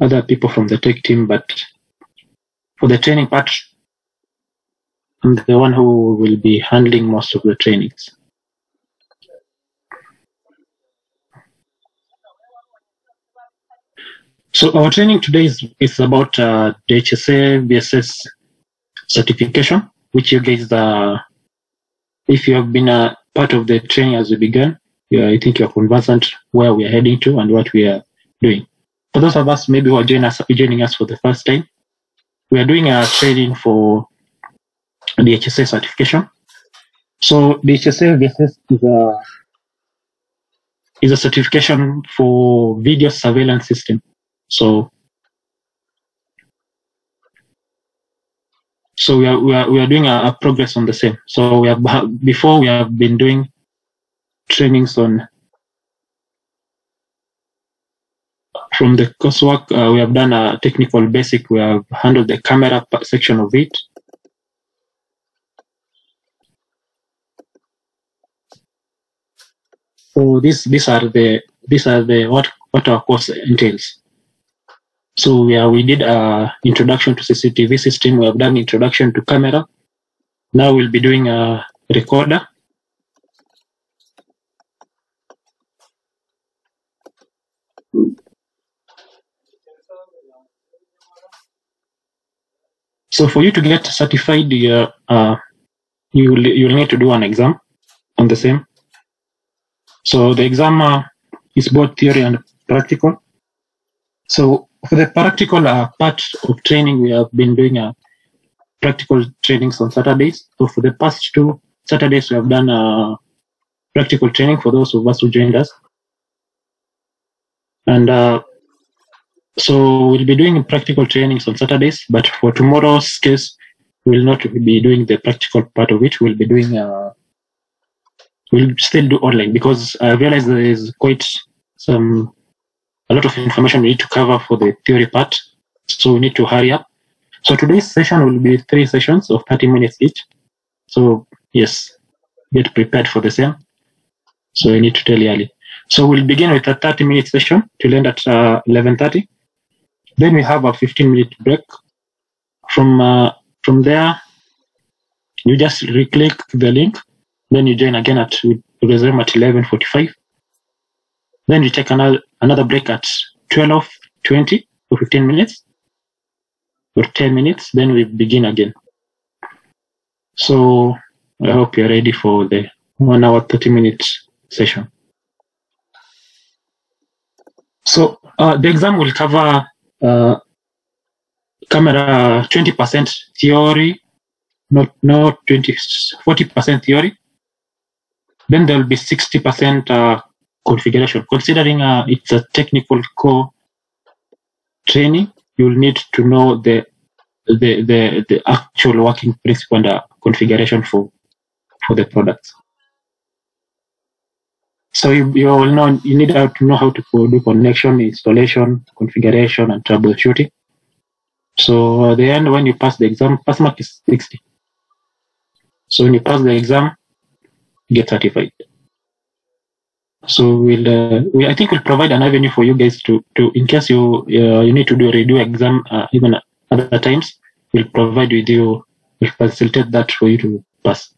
other people from the tech team, but for the training part, I'm the one who will be handling most of the trainings. So our training today is, is about uh, the HSA VSS certification, which you guys, uh, if you have been a part of the training as we began, yeah, I think you're conversant where we are heading to and what we are doing. For those of us maybe who are joining us, joining us for the first time, we are doing a training for the HSA certification. So the HSA VSS is a is a certification for video surveillance system. So so we are we are we are doing a, a progress on the same. So we have before we have been doing trainings on from the coursework uh, we have done a technical basic. We have handled the camera section of it. So this these are the these are the what what our course entails. So yeah we did a introduction to cctv system. We have done introduction to camera. Now we'll be doing a recorder So for you to get certified, uh, uh, you will you'll need to do an exam on the same. So the exam uh, is both theory and practical. So for the practical uh, part of training, we have been doing uh, practical trainings on Saturdays. So for the past two Saturdays, we have done uh, practical training for those of us who joined us. And uh, so we'll be doing practical trainings on Saturdays, but for tomorrow's case, we'll not be doing the practical part of it. We'll be doing, uh, we'll still do online because I realize there is quite some, a lot of information we need to cover for the theory part. So we need to hurry up. So today's session will be three sessions of 30 minutes each. So yes, get prepared for the same. So I need to tell you early. So we'll begin with a 30 minute session to end at uh, 11.30. Then we have a 15 minute break. From uh, from there, you just re-click the link. Then you join again at resume at 11:45. Then you take another another break at 12:20 for 15 minutes or 10 minutes. Then we begin again. So I hope you're ready for the one hour 30 minutes session. So uh, the exam will cover uh, camera 20% theory, not not 20, 40% theory. Then there will be 60% uh, configuration. Considering uh, it's a technical core training, you will need to know the the the, the actual working principle and configuration for for the products. So you, you will know you need to know how to do connection, installation, configuration, and troubleshooting. So at the end, when you pass the exam, pass mark is 60. So when you pass the exam, get certified. So we'll, uh, we, I think we'll provide an avenue for you guys to, to in case you uh, you need to do a redo exam uh, even other times, we'll provide with you, we'll facilitate that for you to pass.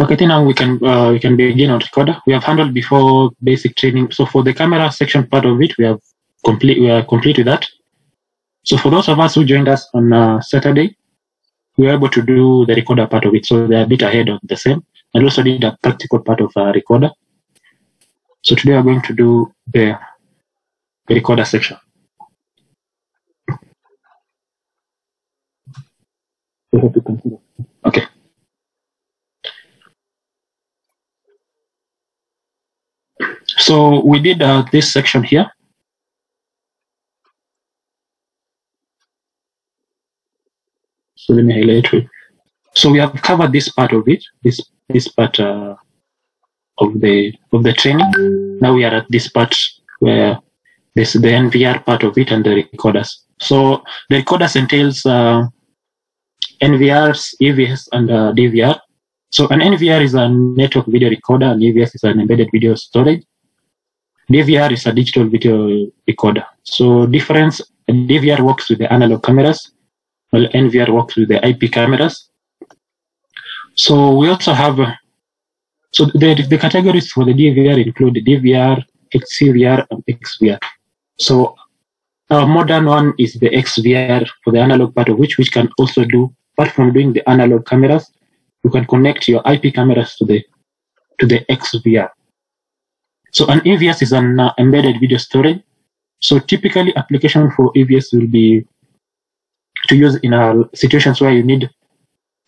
Okay, then now we can uh, we can begin on recorder. We have handled before basic training. So for the camera section part of it, we have complete we are complete with that. So for those of us who joined us on uh, Saturday, we were able to do the recorder part of it. So they're a bit ahead of the same. And also did a practical part of a recorder. So today we're going to do the, the recorder section. So we did uh, this section here. So let me highlight it. So we have covered this part of it, this this part uh, of the of the training. Now we are at this part where this is the NVR part of it and the recorders. So the recorders entails uh, NVRs, EVS, and uh, DVR. So an NVR is a network video recorder, and EVS is an embedded video storage. DVR is a digital video recorder. So difference, DVR works with the analog cameras, while NVR works with the IP cameras. So we also have, uh, so the, the categories for the DVR include DVR, HCVR, and XVR. So our modern one is the XVR for the analog part of which, which can also do, apart from doing the analog cameras, you can connect your IP cameras to the to the XVR. So an EVS is an uh, embedded video storage. So typically application for EVS will be to use in uh, situations where you need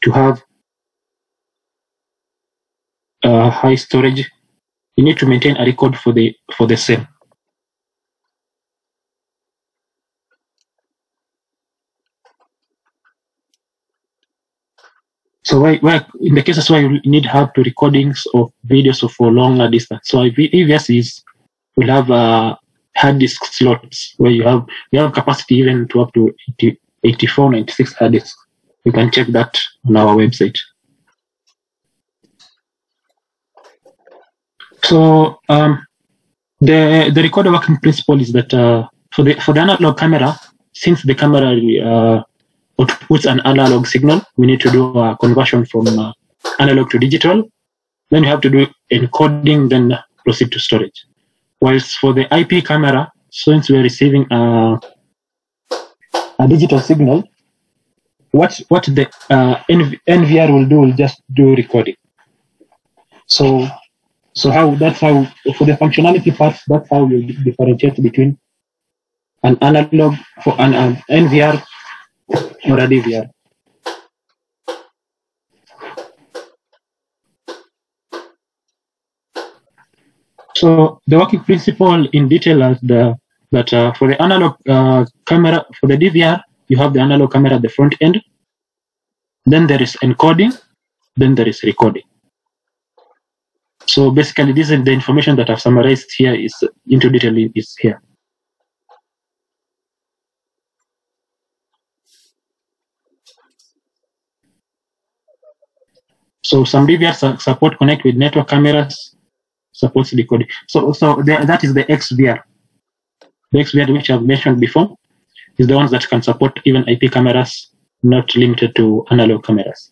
to have uh, high storage. You need to maintain a record for the for the same. So why, why in the cases where you need help to recordings of videos for longer distance. So EVS is will have uh, hard disk slots where you have you have capacity even to up to 80, 84, 96 hard disks. You can check that on our website. So um, the the recorder working principle is that uh, for the for the analog camera, since the camera uh, outputs an analog signal, we need to do a conversion from uh, analog to digital. Then you have to do encoding, then proceed to storage. Whilst for the IP camera, since we're receiving a, a digital signal, what what the uh, NV, NVR will do will just do recording. So so how that's how for the functionality part, that's how you differentiate between an analog for an, an NVR or a DVR. So the working principle in detail is the that uh, for the analog uh, camera for the DVR you have the analog camera at the front end, then there is encoding, then there is recording. So basically, this is the information that I've summarized here is into detail is here. So some DVR support connect with network cameras, supports decoding. So so that is the XVR. The XVR which I've mentioned before is the ones that can support even IP cameras, not limited to analog cameras.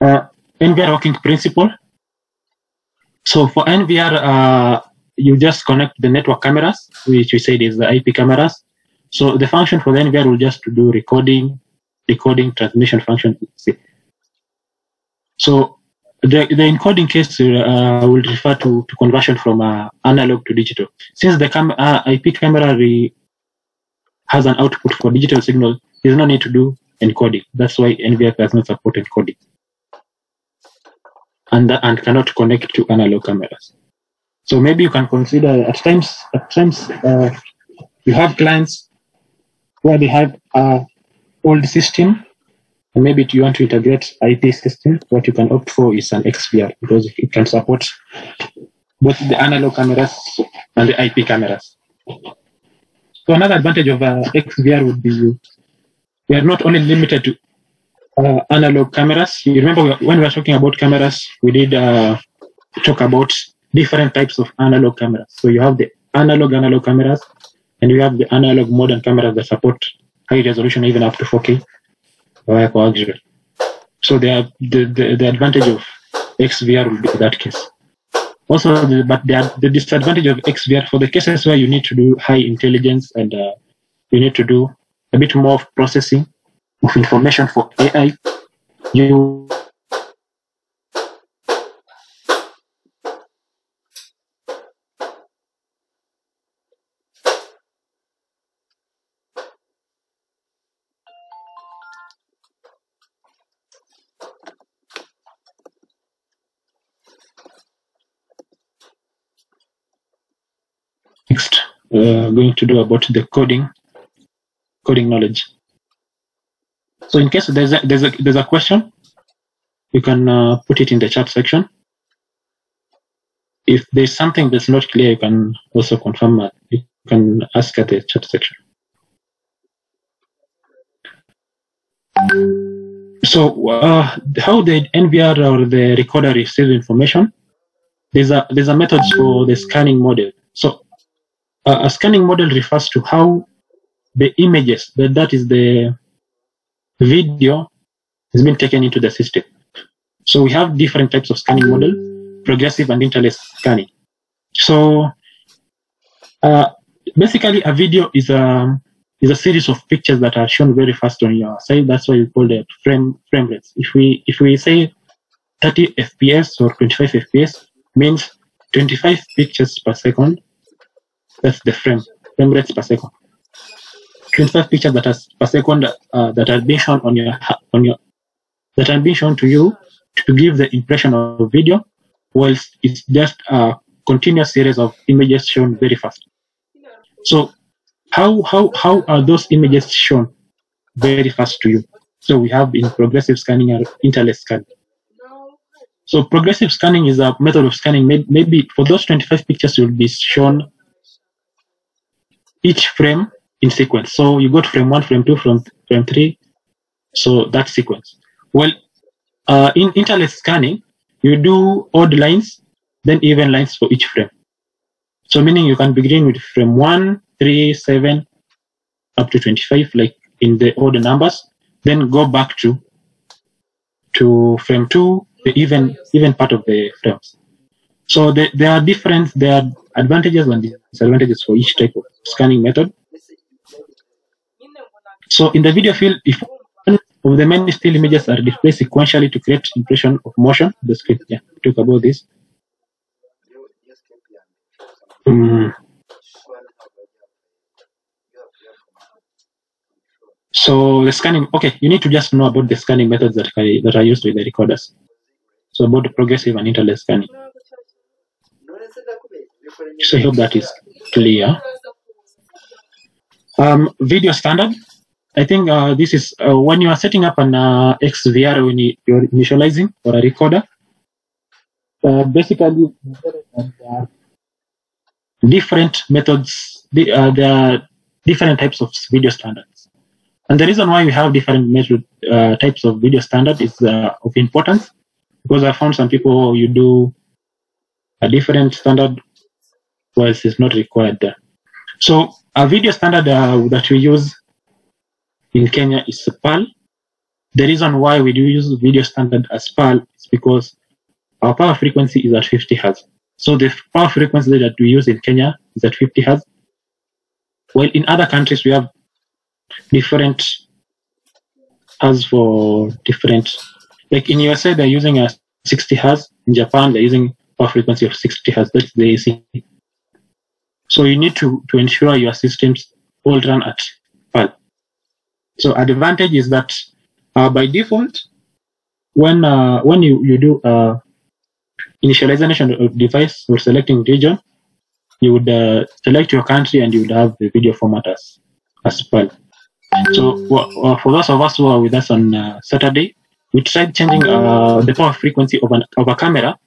Uh, NVR working principle. So for NVR, uh, you just connect the network cameras, which we said is the IP cameras. So the function for the NVR will just do recording, decoding, transmission function. So the, the encoding case uh, will refer to, to conversion from uh, analog to digital. Since the cam- uh, IP camera has an output for digital signal, there's no need to do encoding. That's why NVR does not support encoding. And, and cannot connect to analog cameras. So maybe you can consider at times, at times uh, you have clients where they have a old system and maybe you want to integrate IP system, what you can opt for is an XVR because it can support both the analog cameras and the IP cameras. So another advantage of uh, XVR would be you, we are not only limited to uh, analog cameras. You remember when we were talking about cameras, we did uh, talk about different types of analog cameras. So you have the analog analog cameras, and you have the analog modern cameras that support high resolution, even up to 4K via coaxial. So the, the, the, the advantage of XVR will be that case. Also, the, but the, the disadvantage of XVR for the cases where you need to do high intelligence and uh, you need to do a bit more of processing of information for AI, you going to do about the coding coding knowledge. So in case there's a, there's a, there's a question you can uh, put it in the chat section. If there's something that's not clear you can also confirm uh, you can ask at the chat section. So uh, how the NVR or the recorder receives information, there's a there's a method for the scanning model. So a scanning model refers to how the images that that is the video has been taken into the system. So we have different types of scanning model, progressive and interlaced scanning. So uh, basically, a video is a is a series of pictures that are shown very fast on your side. That's why we call it frame frame rates. If we if we say 30 FPS or 25 FPS means 25 pictures per second. That's the frame frame rates per second. 25 pictures that are per second uh, that are being shown on your on your that are being shown to you to give the impression of video, whilst it's just a continuous series of images shown very fast. So how how how are those images shown very fast to you? So we have in progressive scanning or interlaced scanning. So progressive scanning is a method of scanning. Maybe for those 25 pictures will be shown each frame in sequence. So you got frame one, frame two, frame frame three. So that sequence. Well, uh, in interlaced scanning, you do odd lines, then even lines for each frame. So meaning you can begin with frame one, three, seven, up to 25, like in the odd numbers, then go back to to frame two, the even even part of the frames. So the, there are different, there are advantages and disadvantages for each type of scanning method. So in the video field, if one of the many still images are displayed sequentially to create impression of motion, the script, yeah, talk about this. Mm. So the scanning, okay, you need to just know about the scanning methods that, I, that are used with the recorders. So about progressive and interlaced scanning. So I hope that is clear. Um, video standard. I think uh, this is uh, when you are setting up an uh, XVR when you, you're initializing or a recorder. Uh, basically, different methods. Uh, there are different types of video standards, and the reason why we have different method uh, types of video standard is of importance because I found some people you do a different standard, whilst it's not required. So a video standard uh, that we use in Kenya is PAL. The reason why we do use video standard as PAL is because our power frequency is at 50 hertz. So the power frequency that we use in Kenya is at 50 hertz. Well, in other countries, we have different hertz for different, like in USA, they're using a 60 hertz. In Japan, they're using power frequency of 60 hertz. That's the AC. So you need to, to ensure your systems all run at PAL. So advantage is that uh, by default, when uh, when you, you do uh, initialization of device or selecting region, you would uh, select your country and you would have the video format as, as PAL. So well, for those of us who are with us on uh, Saturday, we tried changing uh, the power frequency of, an, of a camera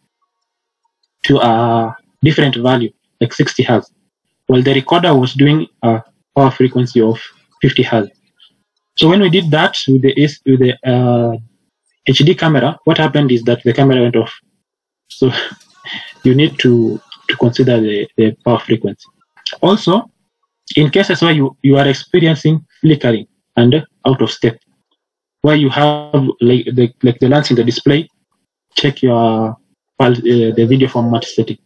to a different value, like 60 hertz. Well, the recorder was doing a power frequency of 50 hertz. So when we did that with the with the uh, HD camera, what happened is that the camera went off. So you need to to consider the, the power frequency. Also, in cases where you, you are experiencing flickering and out of step, where you have like the like the lamps in the display, check your uh, the video format setting.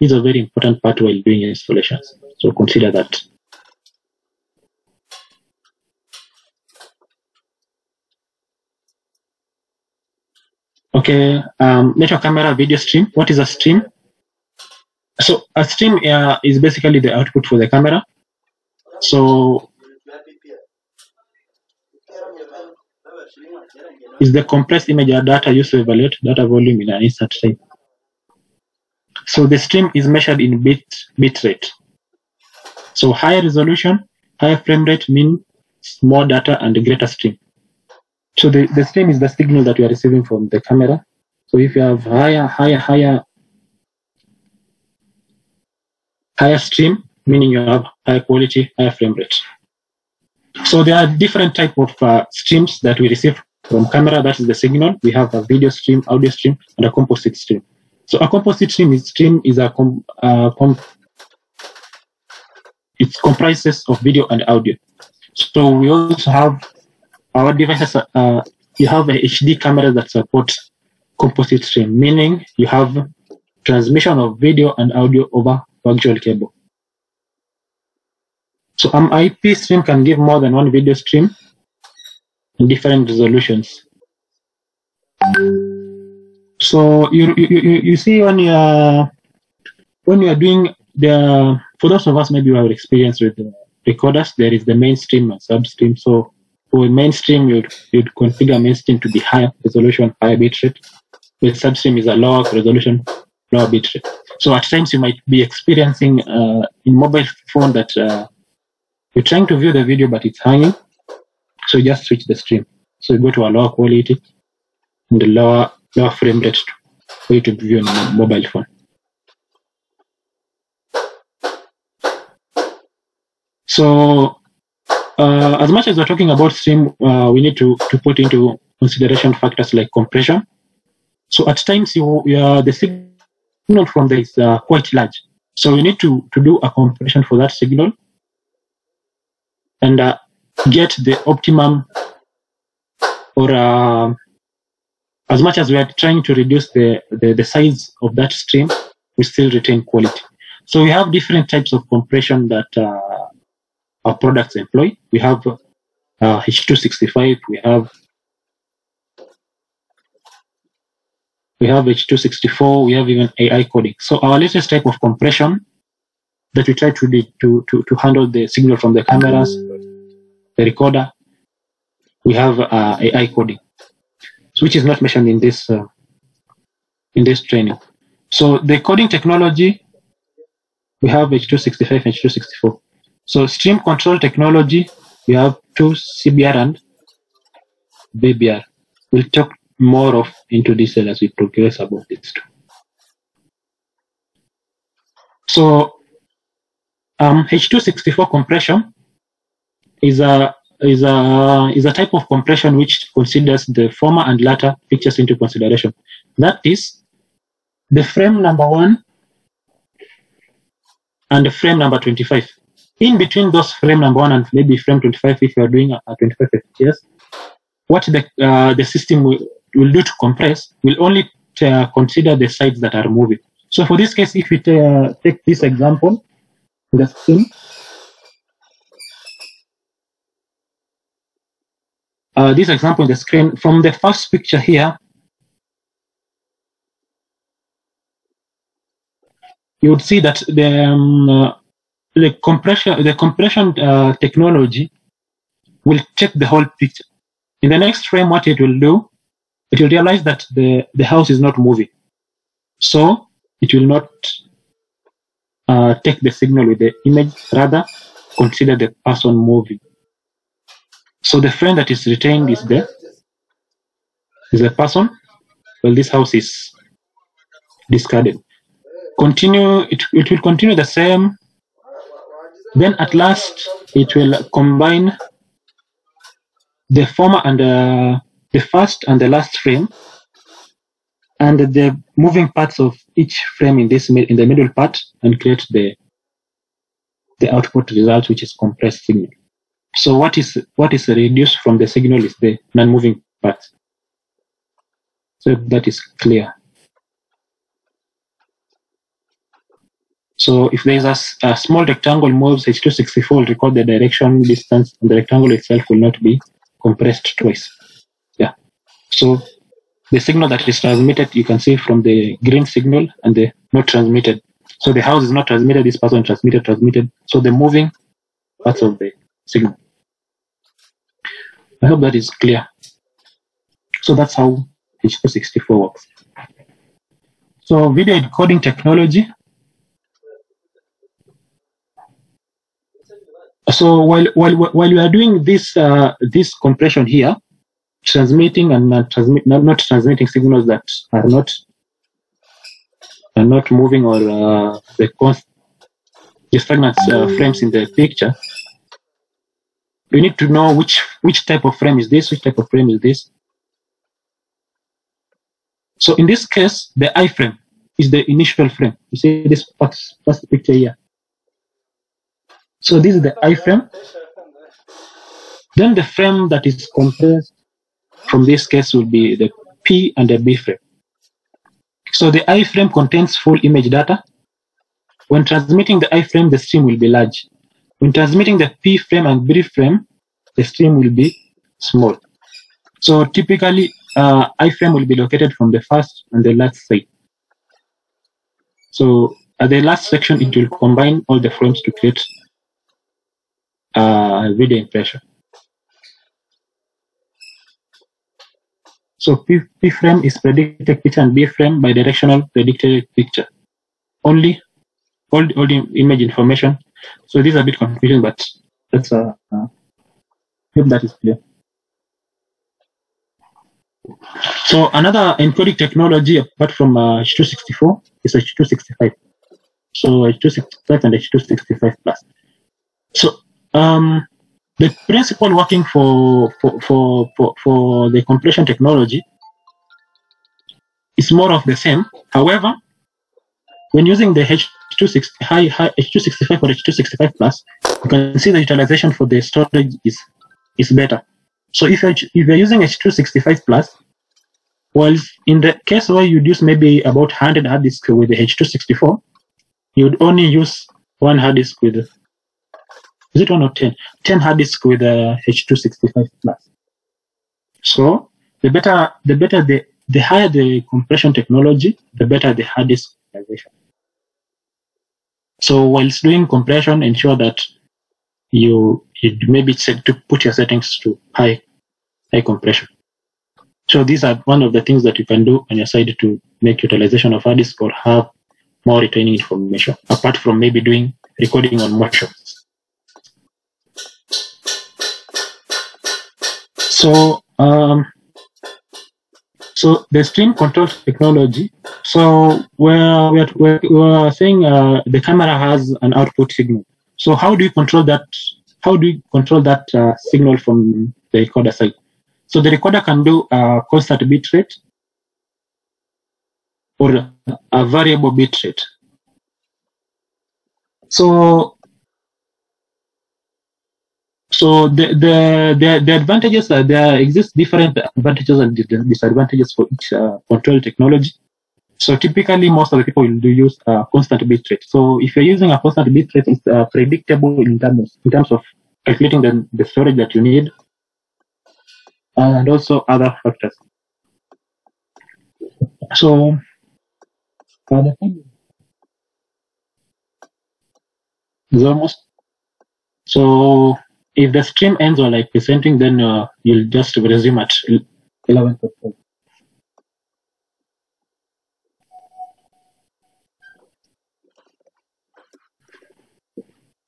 These a very important part while doing installations. So consider that. Okay, um, network camera video stream. What is a stream? So a stream uh, is basically the output for the camera. So is the compressed image or data used to evaluate data volume in an instant time. So the stream is measured in bit bit rate. So higher resolution, higher frame rate means more data and greater stream. So the, the stream is the signal that you are receiving from the camera. So if you have higher, higher, higher, higher stream, meaning you have higher quality, higher frame rate. So there are different type of uh, streams that we receive from camera, that is the signal. We have a video stream, audio stream, and a composite stream. So a composite stream is, stream is a com, uh, com, it comprises of video and audio. So we also have our devices. Uh, you have a HD camera that supports composite stream, meaning you have transmission of video and audio over coaxial cable. So an IP stream can give more than one video stream in different resolutions. So you you, you, you see when you are when you are doing the for those of us maybe who have experience with the recorders, there is the mainstream and substream. So for mainstream, you'd you'd configure mainstream to be higher resolution, higher bitrate. With substream is a lower resolution, lower bitrate. So at times you might be experiencing uh, in mobile phone that uh, you're trying to view the video but it's hanging. So you just switch the stream. So you go to a lower quality and the lower lower frame rate for you to view on a mobile phone. So uh, as much as we're talking about stream, uh, we need to, to put into consideration factors like compression. So at times you, the signal from there is uh, quite large. So you need to, to do a compression for that signal and uh, get the optimum or uh, as much as we are trying to reduce the, the, the size of that stream, we still retain quality. So we have different types of compression that uh, our products employ. We have uh, H265, we have we have H264, we have even AI coding. So our latest type of compression that we try to, do to, to, to handle the signal from the cameras, the recorder, we have uh, AI coding, which is not mentioned in this uh, in this training. So the coding technology, we have H265 and H264. So stream control technology, we have two CBR and VBR. We'll talk more of into detail as we progress about this too. So um, H264 compression is a is a is a type of compression which considers the former and latter pictures into consideration. That is the frame number one and the frame number 25 in between those frame number one and maybe frame 25 if you are doing a, 25 fps what the uh, the system will, will do to compress will only uh, consider the sides that are moving so for this case if you uh, take this example the screen uh, this example in the screen from the first picture here you would see that the um, uh, the compression the compression uh, technology will check the whole picture. In the next frame, what it will do, it will realize that the, the house is not moving. So it will not uh, take the signal with the image, rather consider the person moving. So the frame that is retained is the is the person. Well, this house is discarded. Continue. It, it will continue the same then at last, it will combine the former and the, the first and the last frame and the moving parts of each frame in this in the middle part and create the the output result which is compressed signal. So what is what is reduced from the signal is the non-moving part. So that is clear. So if there's a, a small rectangle moves, H264 record the direction, distance, and the rectangle itself will not be compressed twice. Yeah. So the signal that is transmitted, you can see from the green signal and the not transmitted. So the house is not transmitted, this person transmitted, transmitted. So the moving parts of the signal. I hope that is clear. So that's how H264 works. So video encoding technology, So while while while we are doing this uh, this compression here, transmitting and not, transmit, not, not transmitting signals that are not are not moving or uh, the the stagnant uh, frames in the picture, we need to know which which type of frame is this, which type of frame is this, So in this case, the iframe is the initial frame. You see this first, first picture here. So this is the iframe. Then the frame that is compressed from this case will be the P and the B frame. So the iframe contains full image data. When transmitting the iframe, the stream will be large. When transmitting the P frame and B frame, the stream will be small. So typically, uh, iframe will be located from the first and the last side. So at the last section, it will combine all the frames to create uh, video impression. So P, P frame is predicted picture and B frame bidirectional predicted picture. Only all, all the image information. So this is a bit confusing, but that's uh, uh hope that is clear. So another encoding technology apart from uh, H264 is H265. So H265 and H265 plus. So um, the principle working for for, for for for the compression technology is more of the same. However, when using the H260 high, high H265 or H265 plus, you can see the utilization for the storage is is better. So if you're, if you're using H265 plus, well, in the case where you'd use maybe about 100 hard disk with the H264, you'd only use one hard disk with, is it one or 10? 10 hard disk with uh, the H265 plus. So the better, the better the, the higher the compression technology, the better the hard disk utilization. So whilst doing compression, ensure that you, you maybe set to put your settings to high, high compression. So these are one of the things that you can do on your side to make utilization of hard disk or have more retaining information, apart from maybe doing recording on motion. So, um, so the stream control technology. So we're, we're, saying uh, the camera has an output signal. So how do you control that? How do you control that uh, signal from the recorder side? So the recorder can do a constant bit rate or a variable bit rate. So so the, the the the, advantages are there exist different advantages and disadvantages for each uh, control technology. So typically, most of the people will do use a constant bit rate. So if you're using a constant bit rate, it's uh, predictable in terms in terms of calculating the, the storage that you need and also other factors. So, is almost so if the stream ends or like presenting, then uh, you'll just resume at 11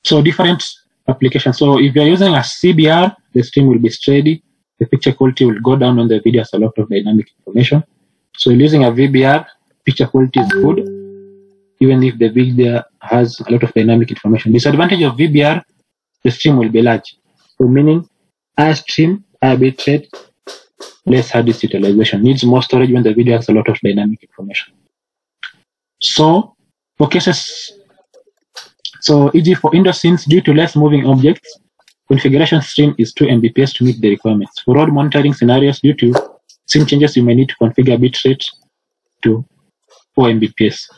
So different applications. So if you're using a CBR, the stream will be steady the picture quality will go down when the video has a lot of dynamic information. So using a VBR, picture quality is good, even if the video has a lot of dynamic information. Disadvantage of VBR, the stream will be large. So meaning higher stream, higher bit rate, less hard disk utilization. Needs more storage when the video has a lot of dynamic information. So for cases, so e.g. for indoor scenes, due to less moving objects, Configuration stream is 2 Mbps to meet the requirements. For road monitoring scenarios, due to scene changes, you may need to configure bitrate to 4 Mbps.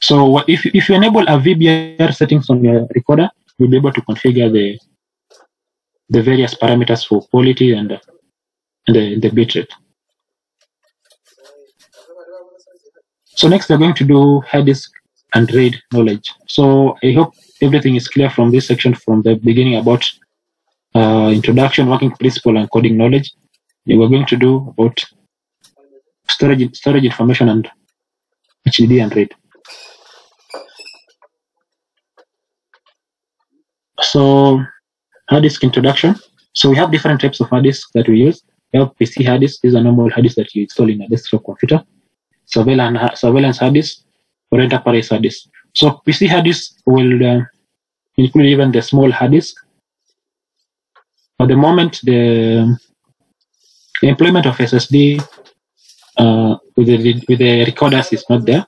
So if, if you enable a VBR settings on your recorder, you'll be able to configure the the various parameters for quality and uh, the, the bitrate. So next we're going to do hard disk and RAID knowledge. So I hope everything is clear from this section from the beginning about uh, introduction, working principle, and coding knowledge. We're going to do about storage, storage information and HDD and RAID. So hard disk introduction. So we have different types of hard disks that we use. We have PC hard disk. These are normal hard disks that you install in a desktop computer. Surveillance, surveillance hard disk or enterprise hard disk. So PC hard disk will uh, include even the small hard disk. At the moment, the, the employment of SSD uh, with the with the recorders is not there.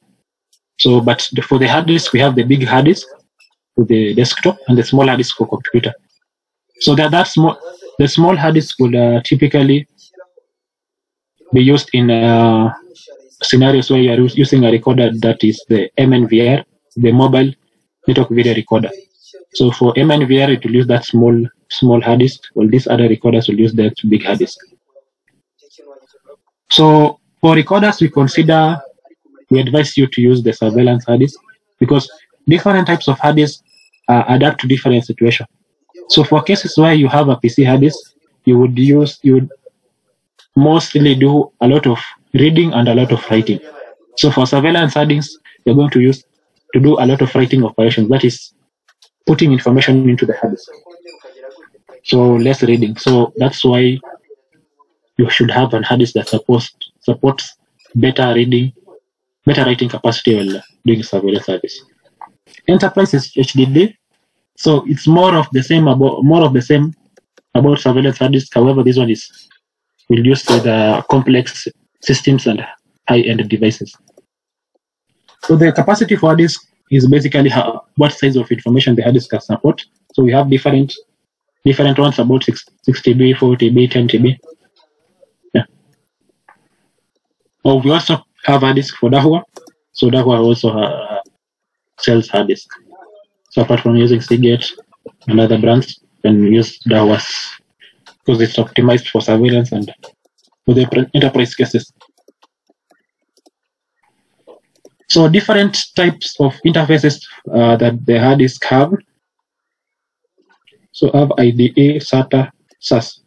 So, but for the hard disk, we have the big hard disk for the desktop and the small hard disk for computer. So that that small the small hard disk would uh, typically be used in uh, scenarios where you are using a recorder that is the MNVR, the mobile network video recorder. So for MNVR, it will use that small small hard disk, while these other recorders will use that big hard disk. So for recorders, we consider we advise you to use the surveillance hard disk because different types of hard disk uh, adapt to different situations. So for cases where you have a PC hard disk, you would use you would mostly do a lot of reading and a lot of writing. So for surveillance hard disks, you're going to use to do a lot of writing operations. That is putting information into the hard disk. So less reading. So that's why you should have an hard disk that supports supports better reading, better writing capacity while doing surveillance service. Enterprise is HDD, so it's more of the same about more of the same about surveillance hard disk. However, this one is use with uh, complex systems and high-end devices. So the capacity for hard disk is basically how, what size of information the hard disk can support. So we have different different ones about 6, 6 TB, 4 TB, 10 TB. Yeah. Oh, we also have hard disk for Dahua. So Dahua also uh, sells hard disk. So apart from using Seagate and other brands, can use Dahua's because it's optimized for surveillance and for the enterprise cases. So different types of interfaces uh, that the hard disk have. So have IDE, SATA, SAS.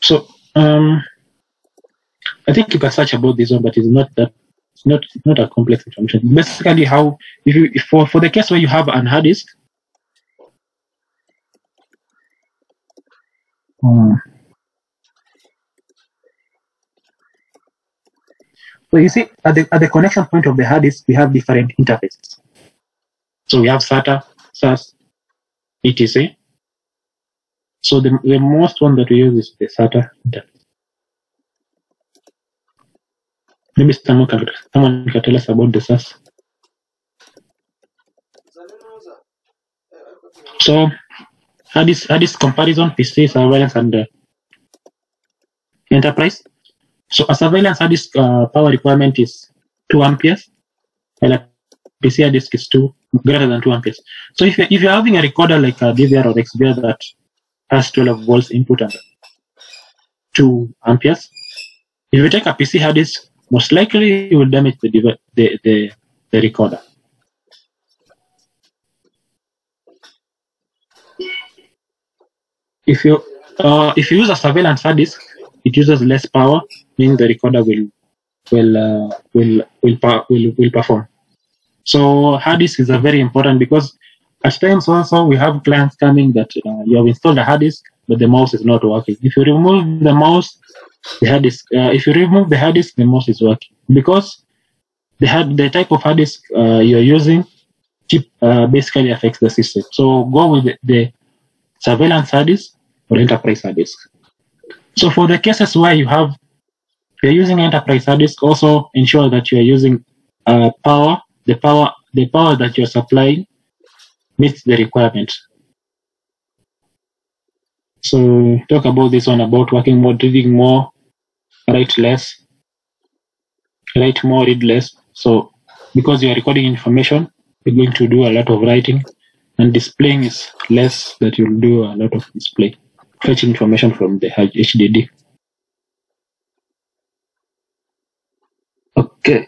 So um, I think you can search about this one, but it's not that not not a complex information. Basically, how if you if for for the case where you have an hard disk. um, So you see, at the, at the connection point of the hard disk, we have different interfaces. So we have SATA, SAS, etc. So the, the most one that we use is the SATA interface. Maybe someone can, someone can tell us about the SAS. So hard this hard disk comparison, PC, surveillance, and uh, enterprise. So a surveillance hard disk uh, power requirement is 2 amperes, a PC hard disk is two greater than 2 amperes. So if you're, if you're having a recorder like a DVR or XVR that has 12 volts input and 2 amperes, if you take a PC hard disk, most likely you will damage the the, the, the recorder. If you uh, if you use a surveillance hard disk, it uses less power, meaning the recorder will will uh, will will, will will perform. So hard disk is a very important because at times also we have clients coming that uh, you have installed a hard disk but the mouse is not working. If you remove the mouse, the hard disk. Uh, if you remove the hard disk, the mouse is working because the hard, the type of hard disk uh, you're using chip uh, basically affects the system. So go with the, the surveillance hard disk or enterprise hard disk. So for the cases where you have you're using enterprise hard disk, also ensure that you are using uh, power. The power the power that you're supplying meets the requirement. So talk about this one about working more, reading more, write less, write more, read less. So because you are recording information, you're going to do a lot of writing, and displaying is less that you'll do a lot of display, fetch information from the HDD. Okay.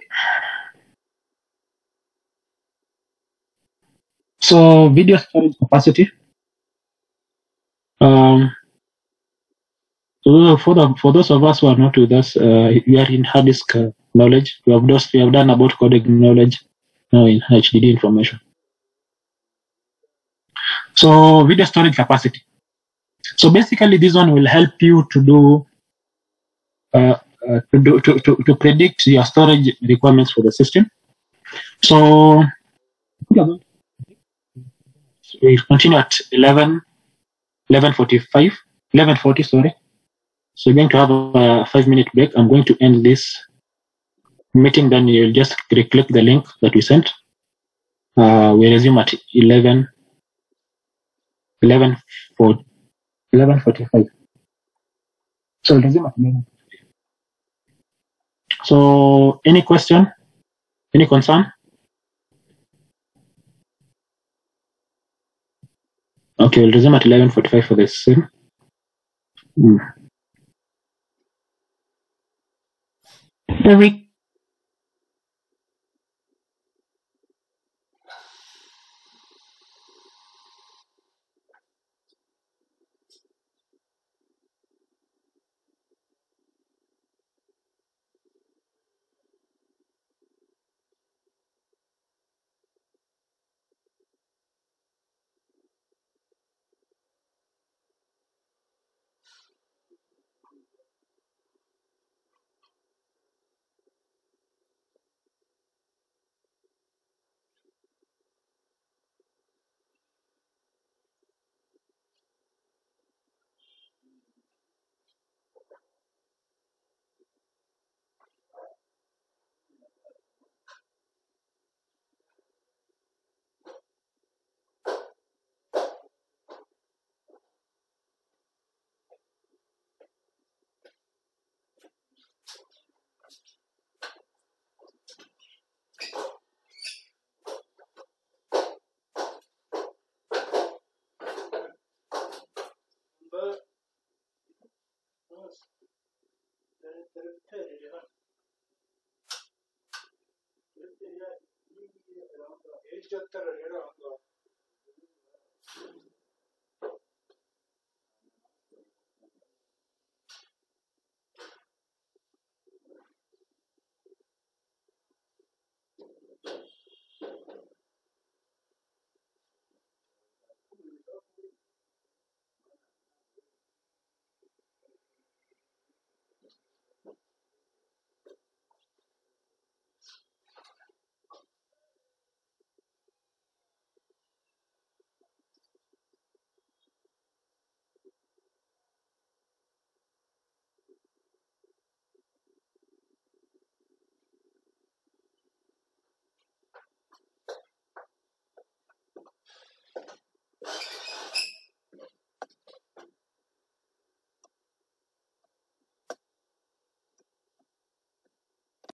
So video storage capacity. Um, for the, for those of us who are not with us, uh, we are in hard disk uh, knowledge. We have those we have done about codec knowledge now in HDD information. So video storage capacity. So basically, this one will help you to do uh, uh, to, do, to, to, to predict your storage requirements for the system. So we continue at 11, 1145, 1140, sorry. So we're going to have a five minute break. I'm going to end this meeting. Then you'll just click the link that we sent. Uh, we resume at 11, 11 for 11:45. So we'll resume at 11. So any question? Any concern? Okay, we'll resume at 11:45 for the same. Hmm. The re- Ejjattara rero